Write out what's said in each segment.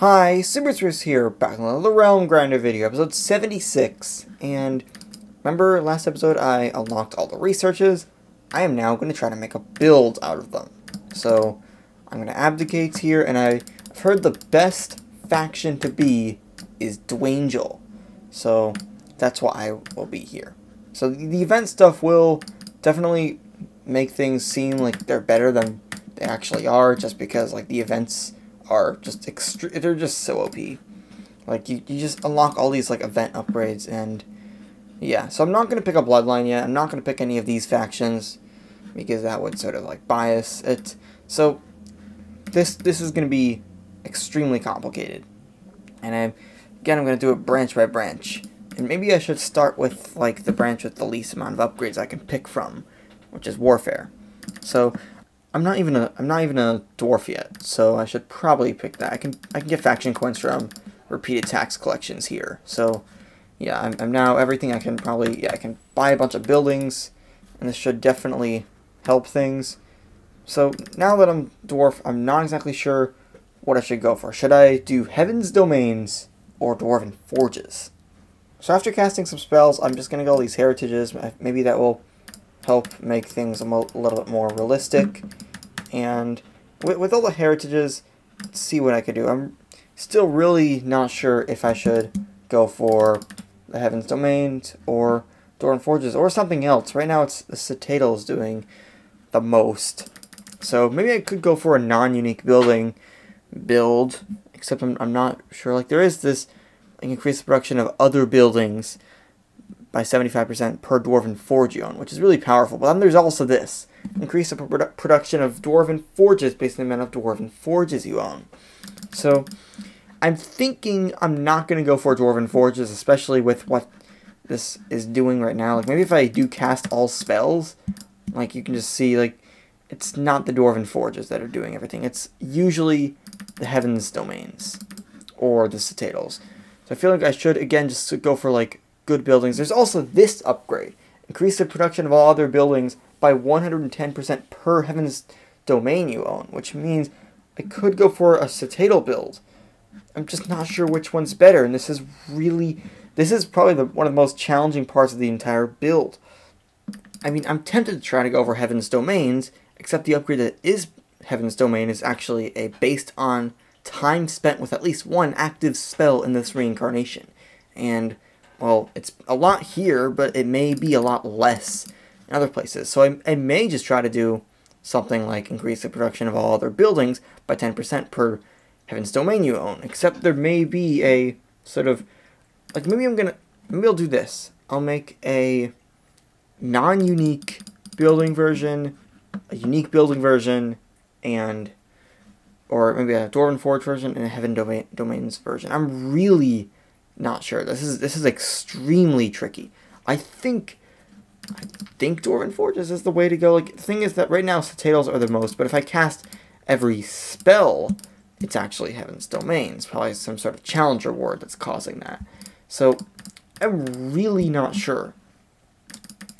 Hi, SuperSpruce here, back on another Realm Grinder video, episode 76, and remember last episode I unlocked all the researches? I am now going to try to make a build out of them. So, I'm going to abdicate here, and I've heard the best faction to be is Dwangel. So, that's why I will be here. So, the event stuff will definitely make things seem like they're better than they actually are, just because, like, the events are just extre- they're just so OP. Like you, you just unlock all these like event upgrades and yeah. So I'm not gonna pick a bloodline yet. I'm not gonna pick any of these factions because that would sort of like bias it. So this this is gonna be extremely complicated, and I'm again I'm gonna do it branch by branch. And maybe I should start with like the branch with the least amount of upgrades I can pick from, which is warfare. So I'm not even a I'm not even a dwarf yet, so I should probably pick that. I can I can get faction coins from repeated tax collections here. So yeah, I'm, I'm now everything I can probably yeah I can buy a bunch of buildings, and this should definitely help things. So now that I'm dwarf, I'm not exactly sure what I should go for. Should I do Heaven's Domains or Dwarven Forges? So after casting some spells, I'm just gonna go all these heritages. Maybe that will help make things a, little bit more realistic. And with, with all the heritages, see what I could do. I'm still really not sure if I should go for the Heaven's Domains or Dwarven Forges or something else. Right now it's the Citadel is doing the most. So maybe I could go for a non-unique building build, except I'm, I'm not sure. Like there is this increased production of other buildings by 75% per Dwarven own, which is really powerful. But then there's also this. Increase the produ production of Dwarven Forges based on the amount of Dwarven Forges you own. So, I'm thinking I'm not going to go for Dwarven Forges, especially with what this is doing right now. Like, maybe if I do cast all spells, like, you can just see, like, it's not the Dwarven Forges that are doing everything. It's usually the Heaven's Domains or the Citadels. So I feel like I should, again, just go for, like, good buildings. There's also this upgrade. Increase the production of all other buildings by 110% per Heaven's Domain you own, which means I could go for a Citadel build. I'm just not sure which one's better, and this is really, this is probably the, one of the most challenging parts of the entire build. I mean, I'm tempted to try to go for Heaven's Domains, except the upgrade that is Heaven's Domain is actually a based on time spent with at least one active spell in this reincarnation. And well, it's a lot here, but it may be a lot less in other places. So I, I may just try to do something like increase the production of all other buildings by 10% per Heaven's Domain you own. Except there may be a sort of, like maybe I'm gonna, maybe I'll do this. I'll make a non-unique building version, a unique building version, and, or maybe a Dwarven Forge version and a Heaven Domain, Domains version. I'm really not sure. This is this is extremely tricky. I think I think Dwarven Forges is the way to go. Like the thing is that right now Citadels are the most, but if I cast every spell, it's actually Heaven's Domain. It's Probably some sort of challenger ward that's causing that. So I'm really not sure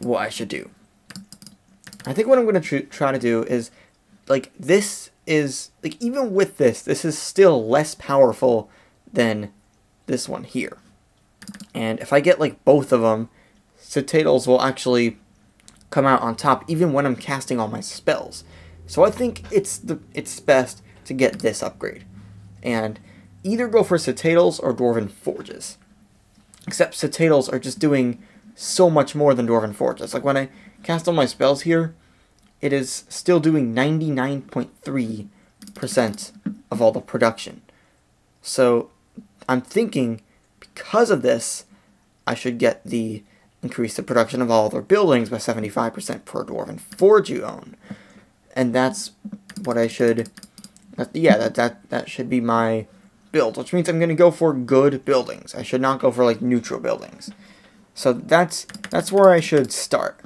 what I should do. I think what I'm going to tr try to do is, like, this is, like, even with this, this is still less powerful than this one here. And if I get like both of them, Citadels will actually come out on top even when I'm casting all my spells. So I think it's the it's best to get this upgrade. And either go for Citadels or Dwarven Forges. Except Citadels are just doing so much more than Dwarven Forges. Like when I cast all my spells here, it is still doing 99.3% of all the production. So I'm thinking because of this, I should get the increase the production of all their buildings by 75% per Dwarven Forge you own. And that's what I should, yeah, that, that, that should be my build, which means I'm going to go for good buildings. I should not go for, like, neutral buildings. So that's, that's where I should start.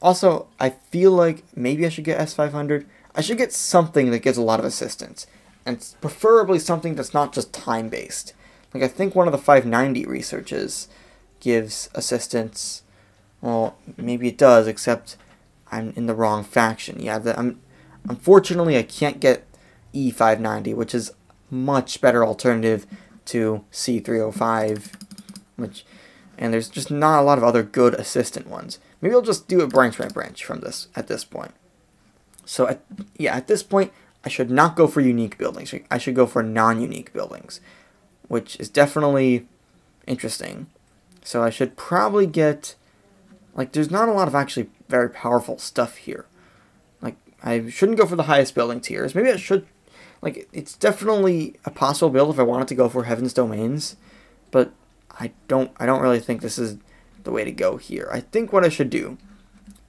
Also, I feel like maybe I should get S500. I should get something that gives a lot of assistance. And preferably something that's not just time-based. Like, I think one of the 590 researches gives assistance. Well, maybe it does, except I'm in the wrong faction. Yeah, the, I'm, unfortunately, I can't get E590, which is much better alternative to C305, which, and there's just not a lot of other good assistant ones. Maybe I'll just do a branch by branch from this at this point. So at, yeah, at this point, I should not go for unique buildings. I should go for non-unique buildings, which is definitely interesting. So I should probably get, like, there's not a lot of actually very powerful stuff here. Like, I shouldn't go for the highest building tiers. Maybe I should, like, it's definitely a possible build if I wanted to go for Heaven's Domains, but I don't, I don't really think this is the way to go here. I think what I should do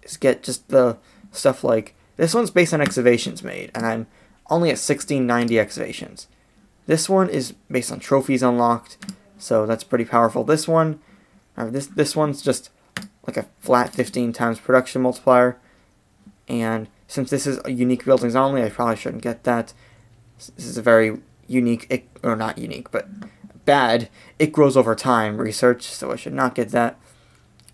is get just the stuff like, this one's based on excavations made, and I'm only at 1690 excavations. This one is based on trophies unlocked, so that's pretty powerful. This one, uh, this this one's just like a flat 15 times production multiplier, and since this is a unique buildings only, I probably shouldn't get that. This is a very unique, or not unique, but bad. It grows over time research, so I should not get that.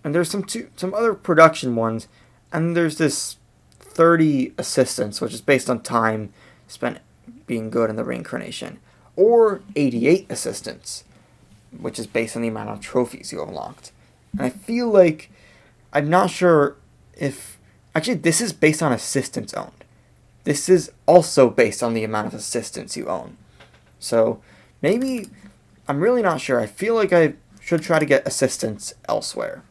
And there's some two, some other production ones, and there's this 30 assistance, which is based on time spent being good in the reincarnation, or 88 assistance, which is based on the amount of trophies you unlocked. And I feel like I'm not sure if actually this is based on assistance owned. This is also based on the amount of assistance you own. So maybe I'm really not sure. I feel like I should try to get assistance elsewhere.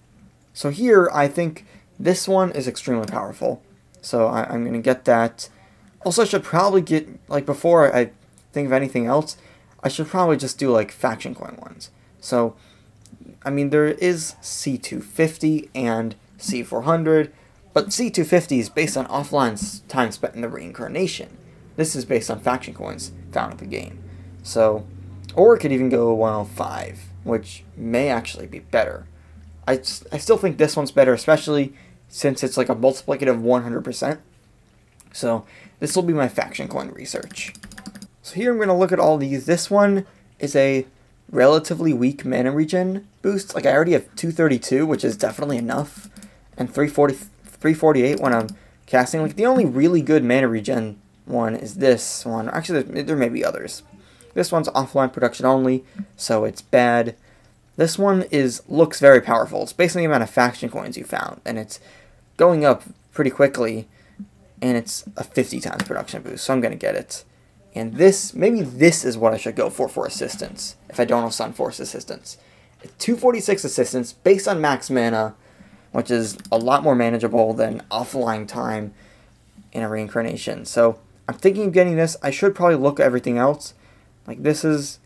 So here I think this one is extremely powerful. So I, am going to get that also, I should probably get, like, before I think of anything else, I should probably just do, like, faction coin ones. So, I mean, there is C250 and C400, but C250 is based on offline time spent in the reincarnation. This is based on faction coins found in the game. So, or it could even go 105, which may actually be better. I, I still think this one's better, especially since it's like a multiplicative 100%. So this will be my faction coin research. So here I'm going to look at all these. This one is a relatively weak mana regen boost. Like I already have 232, which is definitely enough, and 340, 348 when I'm casting. Like the only really good mana regen one is this one. Actually, there, may be others. This one's offline production only, so it's bad. This one is looks very powerful. It's based on the amount of faction coins you found, and it's going up pretty quickly and it's a 50 times production boost, so I'm going to get it. And this, maybe this is what I should go for for assistance, if I don't have Sun Force assistance. 246 assistance based on max mana, which is a lot more manageable than offline time in a reincarnation. So I'm thinking of getting this. I should probably look at everything else. Like this is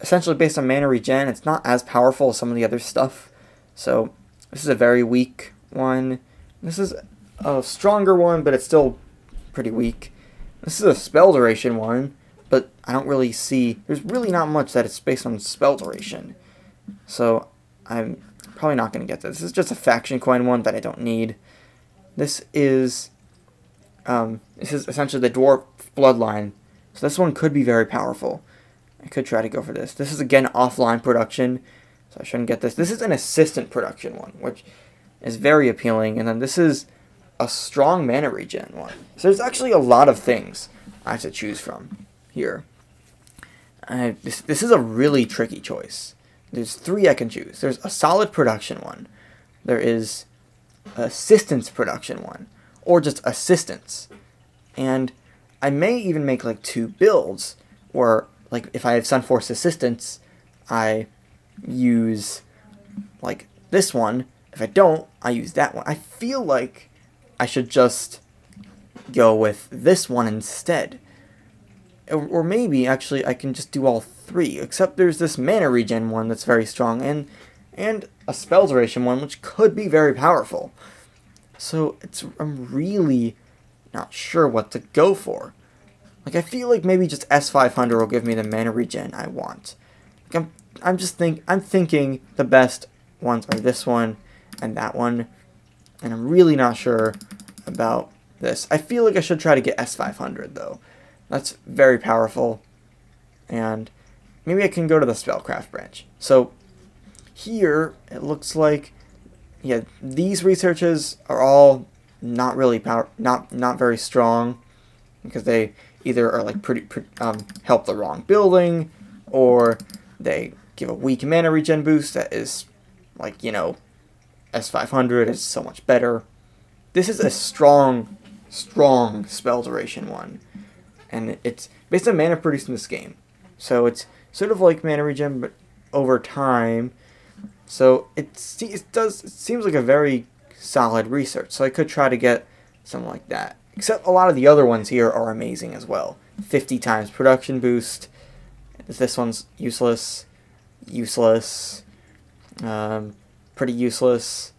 essentially based on mana regen. It's not as powerful as some of the other stuff. So this is a very weak one. This is a stronger one, but it's still pretty weak. This is a spell duration one, but I don't really see... There's really not much that it's based on spell duration. So I'm probably not going to get this. This is just a faction coin one that I don't need. This is... Um, this is essentially the dwarf bloodline. So this one could be very powerful. I could try to go for this. This is again offline production, so I shouldn't get this. This is an assistant production one, which is very appealing. And then this is a strong mana regen one. So there's actually a lot of things I have to choose from here. this, this is a really tricky choice. There's three I can choose. There's a solid production one. There is assistance production one. Or just assistance. And I may even make like two builds where like if I have Sunforce assistance, I use like this one. If I don't, I use that one. I feel like I should just go with this one instead. Or, maybe, actually, I can just do all three, except there's this mana regen one that's very strong, and, and a spell duration one, which could be very powerful. So, it's I'm really not sure what to go for. Like, I feel like maybe just S500 will give me the mana regen I want. Like, I'm, I'm just think I'm thinking the best ones are this one and that one and I'm really not sure about this. I feel like I should try to get S500, though. That's very powerful, and maybe I can go to the Spellcraft branch. So here, it looks like, yeah, these researches are all not really power, not, not very strong, because they either are like pretty, pretty um, help the wrong building, or they give a weak mana regen boost that is like you know S500 is so much better. This is a strong, strong spell duration one, and it's based on mana produced in this game, so it's sort of like mana regen, but over time. So it, it does it seems like a very solid research. So I could try to get something like that. Except a lot of the other ones here are amazing as well. 50 times production boost. This one's useless. Useless. Um, pretty useless.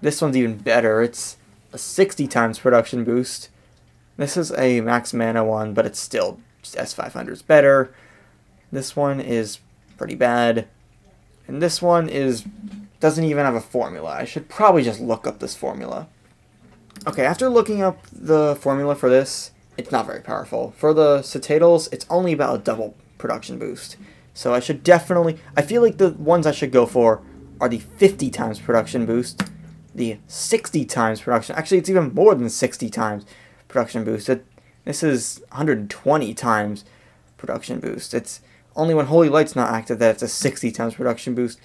This one's even better. It's a 60 times production boost. This is a max mana one, but it's still S500 is better. This one is pretty bad. And this one is doesn't even have a formula. I should probably just look up this formula. Okay, after looking up the formula for this, it's not very powerful. For the Citadels, it's only about a double production boost. So I should definitely... I feel like the ones I should go for are the 50 times production boost, the 60 times production... Actually, it's even more than 60 times production boost. It, this is 120 times production boost. It's only when Holy Light's not active that it's a 60 times production boost.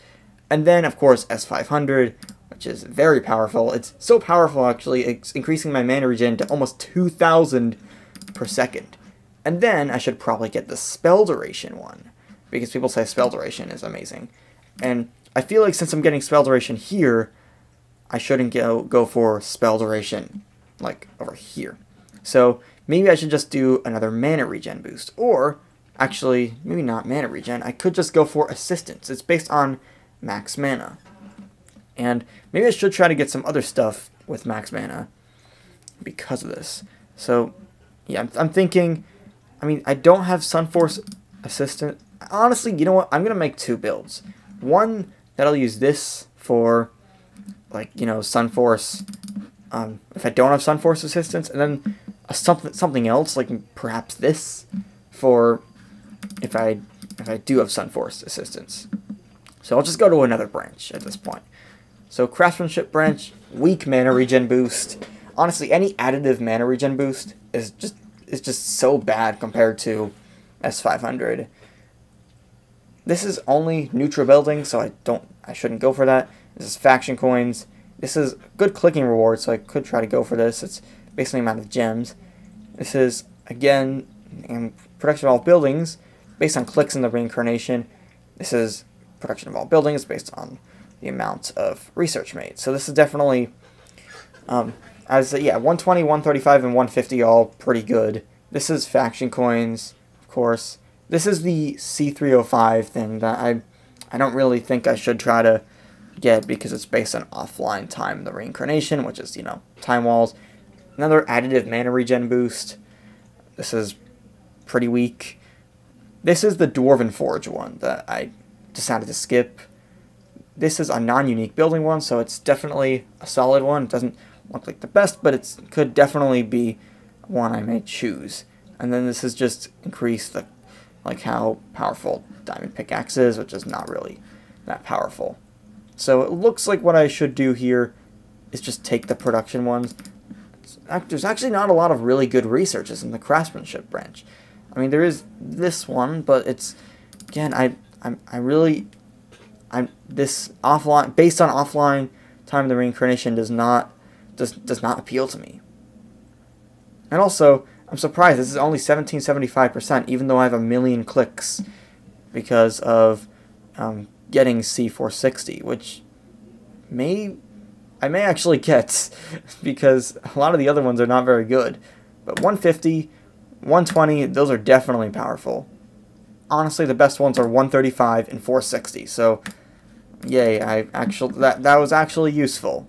And then, of course, S500, which is very powerful. It's so powerful, actually, it's increasing my mana regen to almost 2,000 per second. And then I should probably get the spell duration one, because people say spell duration is amazing. And I feel like since I'm getting spell duration here, I shouldn't go, go for spell duration, like, over here. So maybe I should just do another mana regen boost, or actually, maybe not mana regen, I could just go for assistance. It's based on max mana. And maybe I should try to get some other stuff with max mana because of this. So, yeah, I'm, I'm thinking, I mean, I don't have Sunforce Assistant. Honestly, you know what? I'm going to make two builds. One that I'll use this for, like, you know, Sunforce, um, if I don't have Sunforce Assistance, and then something, something else, like perhaps this, for if I, if I do have Sunforce Assistance. So I'll just go to another branch at this point. So Craftsmanship branch, weak mana regen boost. Honestly, any additive mana regen boost is just is just so bad compared to S500. This is only neutral building, so I don't I shouldn't go for that. This is faction coins. This is good clicking reward, so I could try to go for this. It's basically amount of gems. This is again in production of all buildings based on clicks in the reincarnation. This is production of all buildings based on the amount of research made. So this is definitely, um, as yeah, 120, 135, and 150 all pretty good. This is faction coins, of course. This is the C305 thing that I, I don't really think I should try to get because it's based on offline time the reincarnation, which is, you know, time walls. Another additive mana regen boost. This is pretty weak. This is the Dwarven Forge one that I decided to skip. This is a non-unique building one, so it's definitely a solid one. It doesn't look like the best, but it could definitely be one I may choose. And then this is just increase the like how powerful diamond pickaxe is, which is not really that powerful. So it looks like what I should do here is just take the production ones. There's actually not a lot of really good researches in the craftsmanship branch. I mean, there is this one, but it's, again, I I'm I really I'm this offline based on offline time of the reincarnation does not does does not appeal to me. And also, I'm surprised this is only 1775%, even though I have a million clicks because of um, getting C460, which may I may actually get because a lot of the other ones are not very good. But 150, 120, those are definitely powerful honestly, the best ones are 135 and 460. So, yay! I actually that that was actually useful.